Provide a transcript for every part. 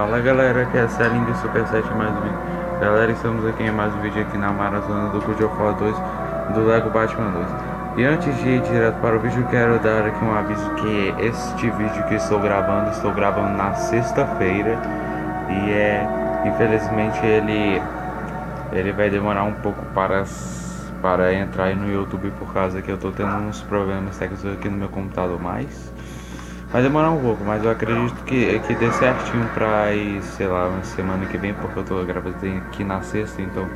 Fala galera, que é a Celine do Super 7 mais um vídeo. Galera, estamos aqui em mais um vídeo aqui na maratona do God of War 2 do Lego Batman 2. E antes de ir direto para o vídeo, quero dar aqui um aviso que este vídeo que estou gravando, estou gravando na sexta-feira e é, infelizmente ele ele vai demorar um pouco para para entrar no YouTube por causa que eu estou tendo uns problemas técnicos aqui no meu computador mais Vai demorar um pouco, mas eu acredito que, que dê certinho pra ir, sei lá, uma semana que vem, porque eu tô gravando aqui na sexta, então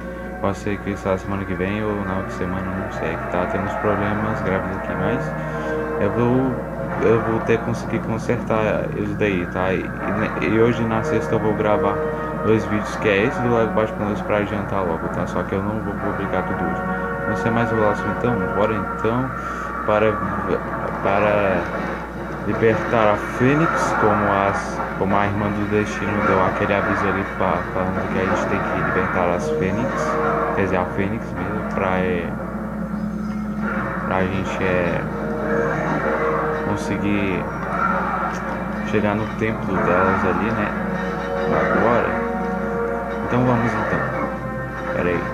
pode ser que seja semana que vem ou na outra semana, não sei. Tá tendo uns problemas graves aqui, mas eu vou eu vou ter que conseguir consertar isso daí, tá? E, e, hoje na sexta eu vou gravar dois vídeos, que é esse do Lego Batman 2 pra adiantar logo, tá? Só que eu não vou publicar tudo hoje. Não sei mais enrolação então, bora então para para libertar a Fênix, como, as, como a irmã do destino deu aquele aviso ali falando que a gente tem que libertar as Fênix, quer dizer, a Fênix mesmo, pra, é, pra gente é, conseguir chegar no templo delas ali, né? Agora. Então vamos então. Pera aí.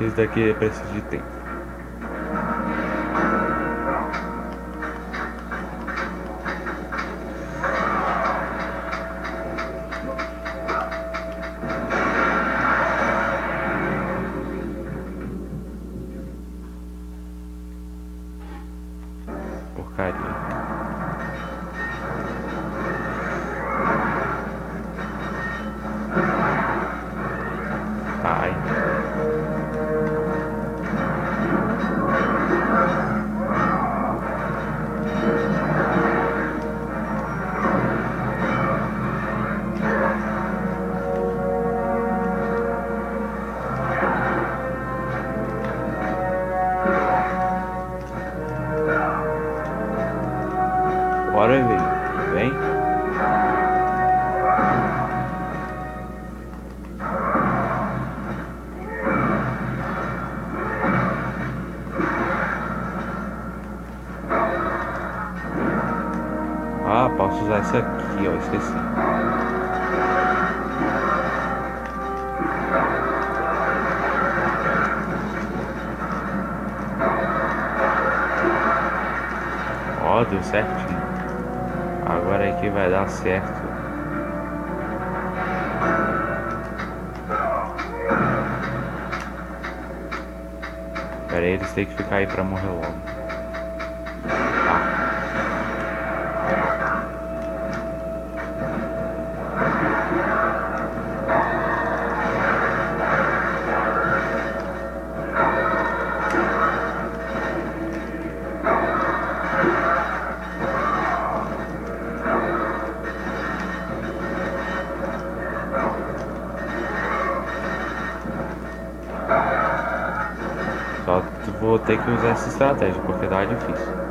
Vixe, esse daqui precisa de tempo. Porcaria. Posso usar esse aqui, ó. Esqueci. Ó, deu certinho. Agora é que vai dar certo. Pera aí, eles têm que ficar aí pra morrer logo. Vou ter que usar essa estratégia, porque tá difícil.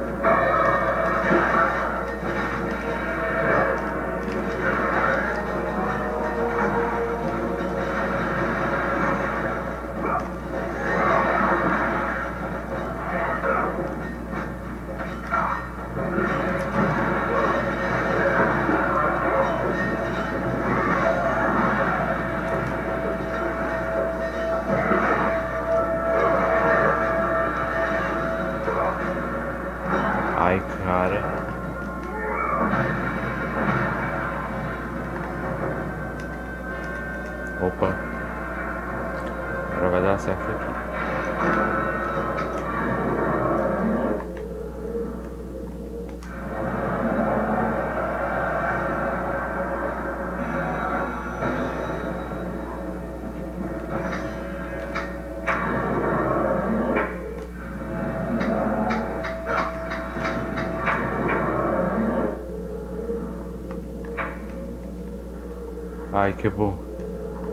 Ai, que bom.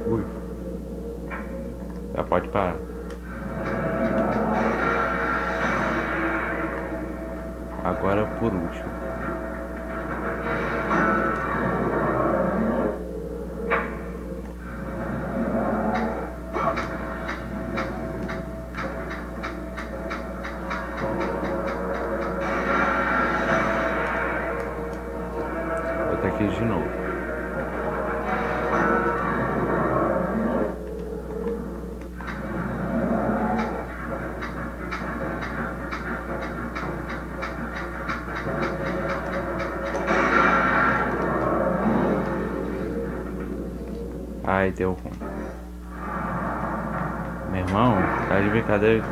Ui. Já pode parar. Agora por último. Ai, deu ruim. Meu irmão, tá de brincadeira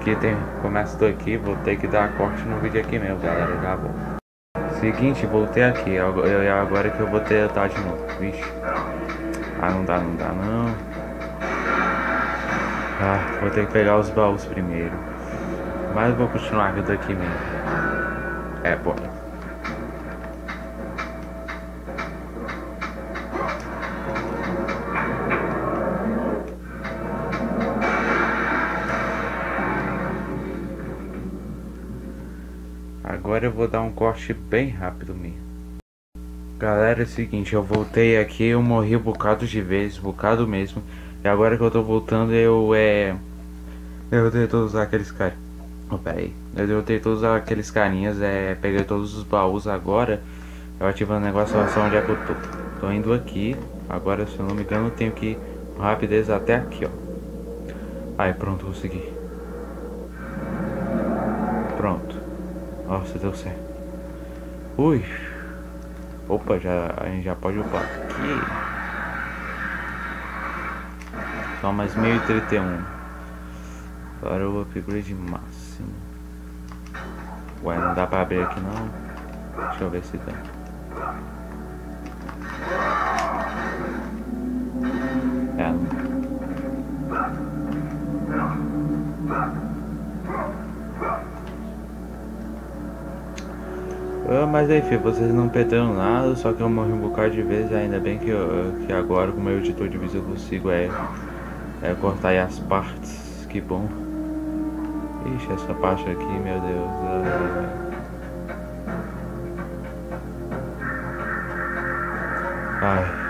que tem. Começa aqui, vou ter que dar corte no vídeo aqui mesmo, galera. Já vou. Seguinte, voltei aqui. Eu, eu, agora que eu vou ter tá de novo. Vixe. Ah, não dá, não dá não. Ah, vou ter que pegar os baús primeiro. Mas vou continuar aqui mesmo. É, pô. Eu vou dar um corte bem rápido mesmo. Galera, é o seguinte, eu voltei aqui, eu morri um bocado de vezes, um bocado mesmo. E agora que eu tô voltando, eu é. Eu tenho todos aqueles caras. Oh, pera aí. Eu derrotei todos aqueles carinhas, é. Peguei todos os baús agora. Eu ativando o negócio, é que eu tô. Tô indo aqui. Agora, se eu não me engano, eu tenho que ir com rapidez até aqui, ó. Aí, pronto, consegui. Nossa, deu certo. Ui. Opa, já, a gente já pode upar aqui. Só mais 1031. Agora o upgrade máximo. Ué, não dá pra abrir aqui não. Deixa eu ver se dá. É, não. Ah, mas enfim, vocês não perderam nada, só que eu morri um bocado de vezes, ainda bem que, eu, que agora com o meu editor de vídeo eu consigo é, é cortar aí as partes, que bom. Ixi, essa parte aqui, meu Deus. Ai,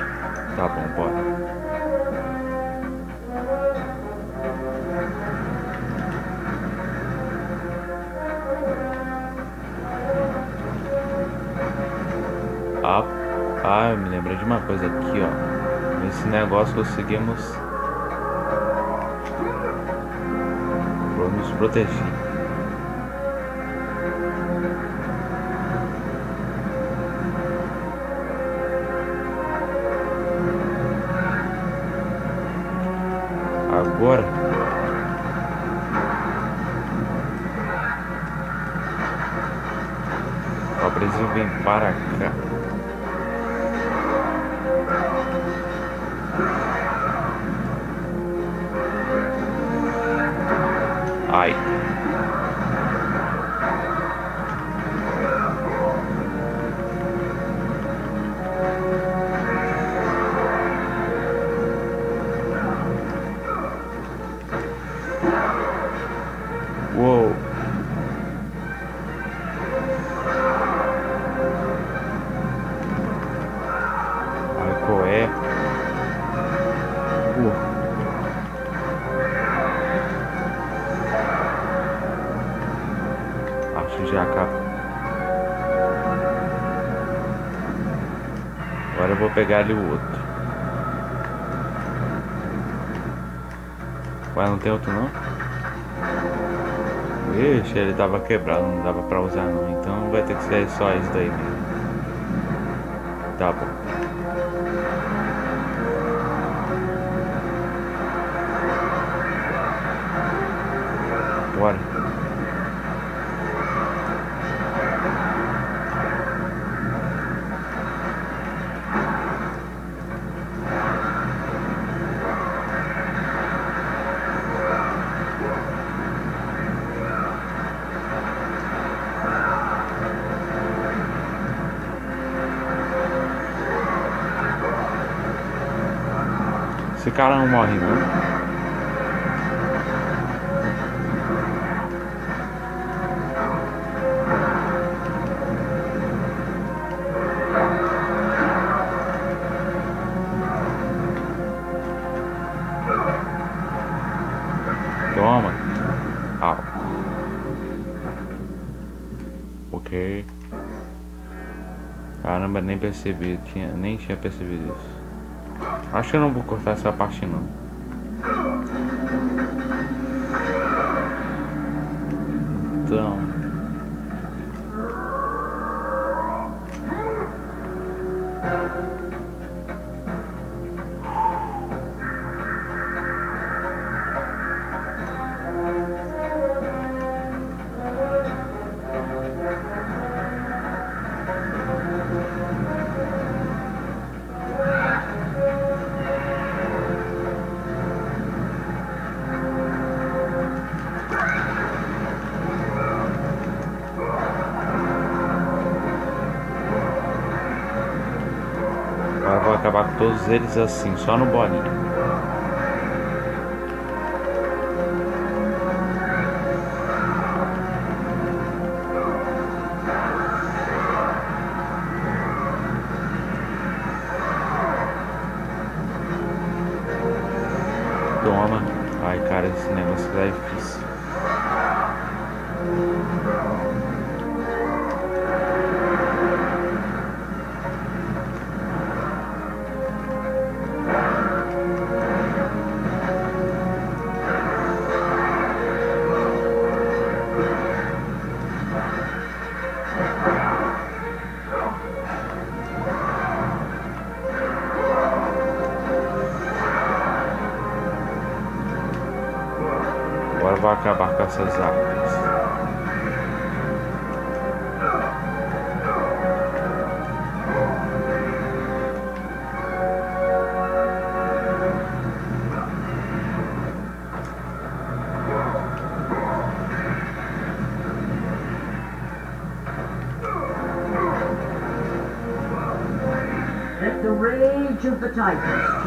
ah, eu me lembrei de uma coisa aqui, ó. Nesse negócio conseguimos nos proteger. Agora só preciso vir para cá. Agora eu vou pegar ali o outro. Ué, não tem outro não? Ixi, ele tava quebrado, não dava pra usar não. Então vai ter que ser só isso daí mesmo. Tá bom. Cara não morre, não. Toma. Au. Ok. Caramba, nem percebi, tinha, nem tinha percebido isso. Acho que eu não vou cortar essa parte não. Todos eles assim, só no bolinho. Toma. Ai, cara, esse negócio é difícil. of the Tigers.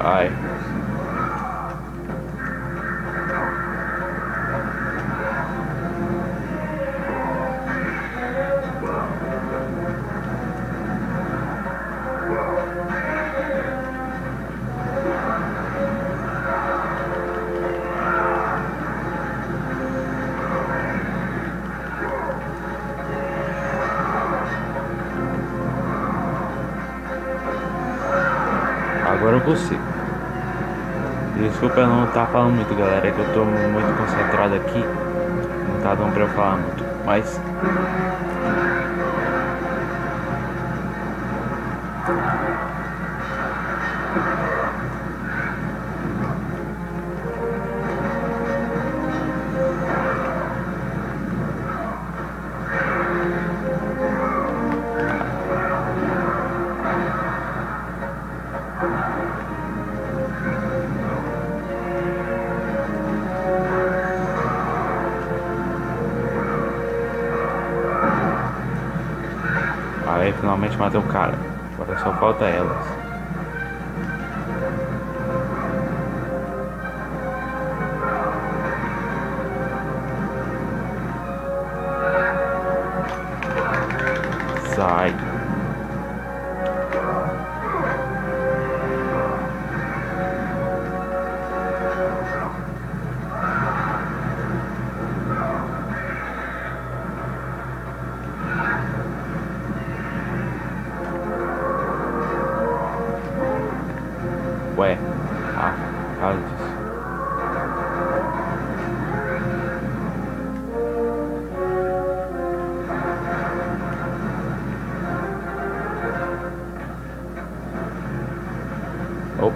Aye. Agora eu consigo. Desculpa eu não estar falando muito, galera. É que eu tô muito concentrado aqui. Não tá dando pra eu falar muito. Mas. Finalmente matei um cara. Agora só falta elas.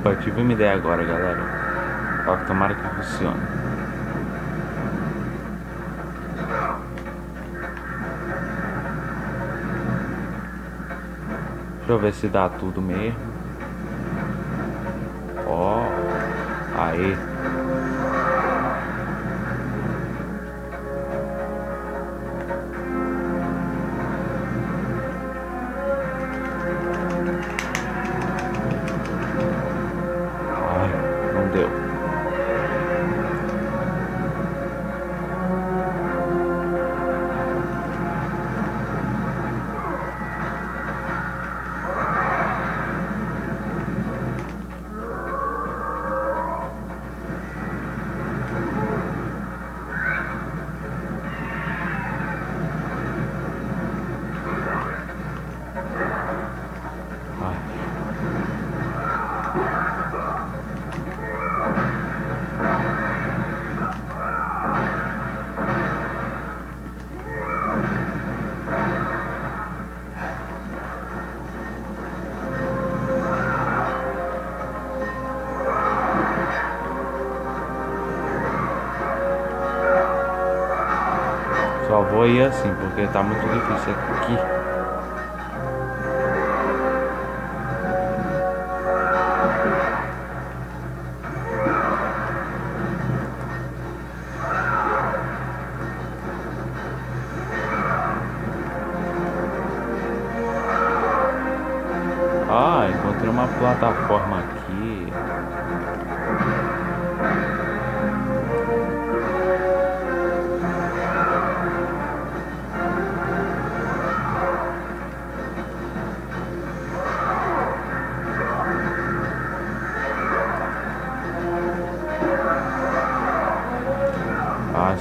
Opa, tive uma ideia agora, galera. Ó, tomara que funcione. Deixa eu ver se dá tudo mesmo. Ó, aí. Só vou ir assim, porque tá muito difícil aqui.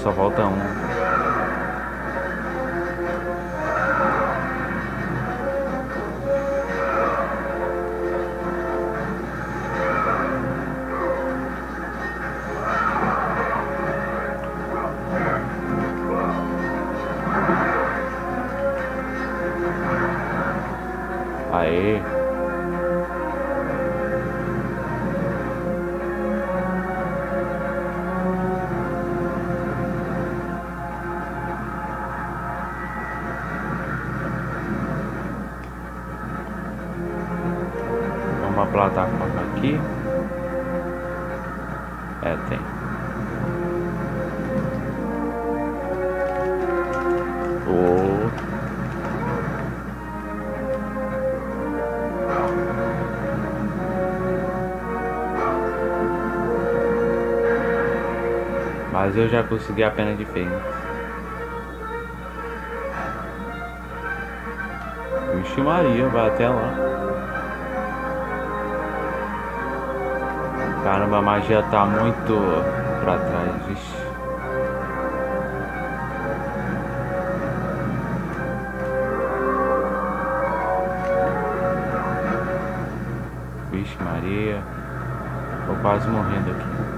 Só falta um. Aqui. É, tem. Oh. Mas eu já consegui a pena de fênix. Vixe Maria, vai até lá. Caramba, a magia tá muito pra trás, vixe. Vixe Maria. Tô quase morrendo aqui.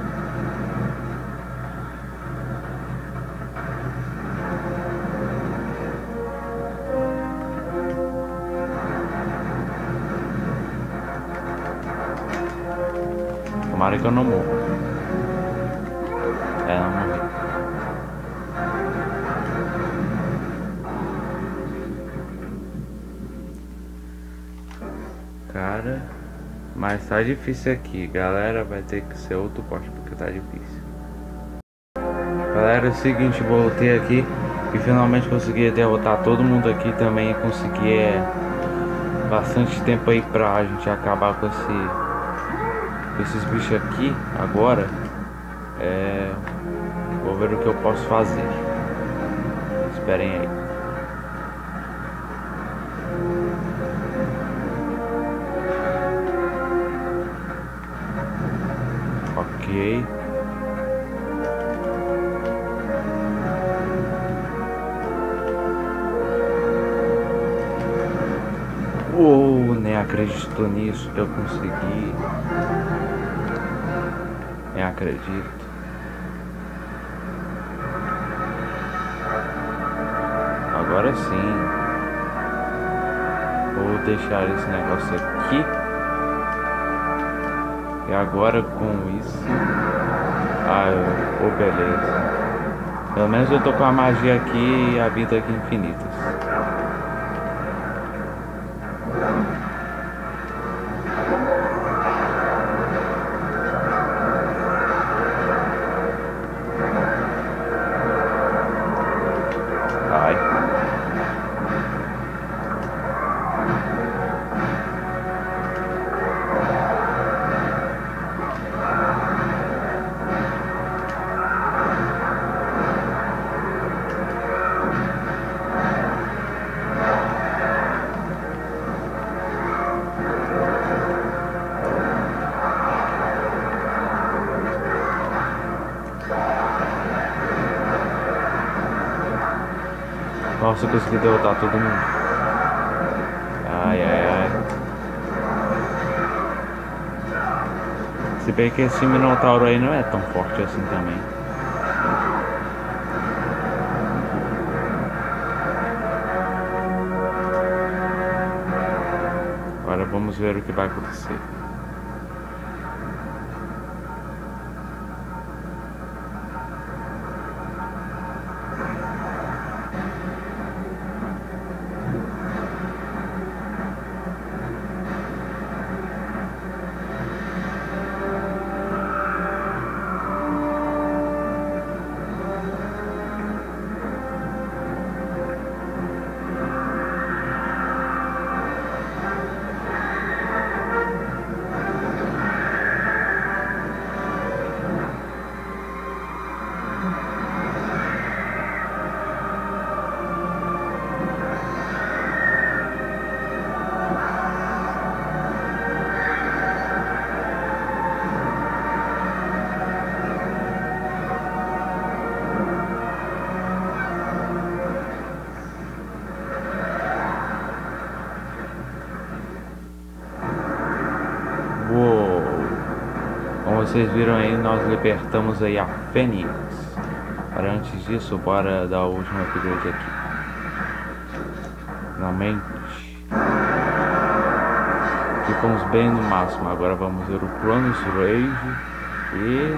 Que eu não morro. É, não morri. Cara, mas tá difícil aqui. Galera, vai ter que ser outro poste porque tá difícil. Galera, é o seguinte, voltei aqui e finalmente consegui derrotar todo mundo aqui também. Consegui é, bastante tempo aí pra gente acabar com esse esses bichos aqui agora é, vou ver o que eu posso fazer. Esperem aí. Ok. Oh, nem acredito nisso. Eu consegui. Acredito. Agora sim. Vou deixar esse negócio aqui. E agora com isso. Ah, oh, beleza. Pelo menos eu tô com a magia aqui e a vida aqui infinitas. Nossa, eu consegui derrotar todo mundo. Ai, ai, ai. Se bem que esse Minotauro aí não é tão forte assim também. Agora vamos ver o que vai acontecer. Vocês viram aí, nós libertamos aí a Fênix. Para antes disso, bora dar o último upgrade aqui. Finalmente. Ficamos bem no máximo. Agora vamos ver o Cronus Rage. E...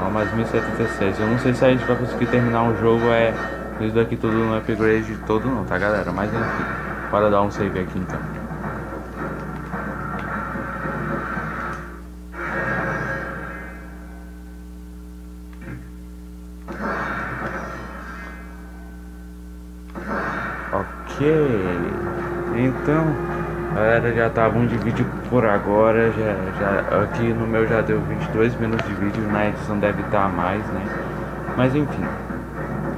Ó, mais 1076. Eu não sei se a gente vai conseguir terminar o jogo. É isso daqui tudo no upgrade todo não, tá galera? Mas enfim. Bora dar um save aqui então. Então, galera, já tá bom de vídeo por agora. Já, já, aqui no meu já deu 22 minutos de vídeo, na edição deve estar mais, né? Mas enfim,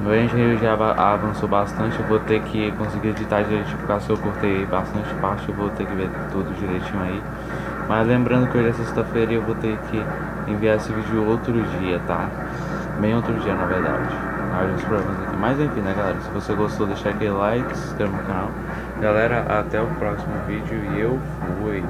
a gente já avançou bastante. Eu vou ter que conseguir editar direitinho, porque se eu cortei bastante parte, eu vou ter que ver tudo direitinho aí. Mas lembrando que hoje é sexta-feira e eu vou ter que enviar esse vídeo outro dia, tá? Bem outro dia, na verdade. Alguns problemas aqui. Mas enfim, né, galera? Se você gostou, deixa aquele like, se inscreva no canal. Galera, até o próximo vídeo e eu fui.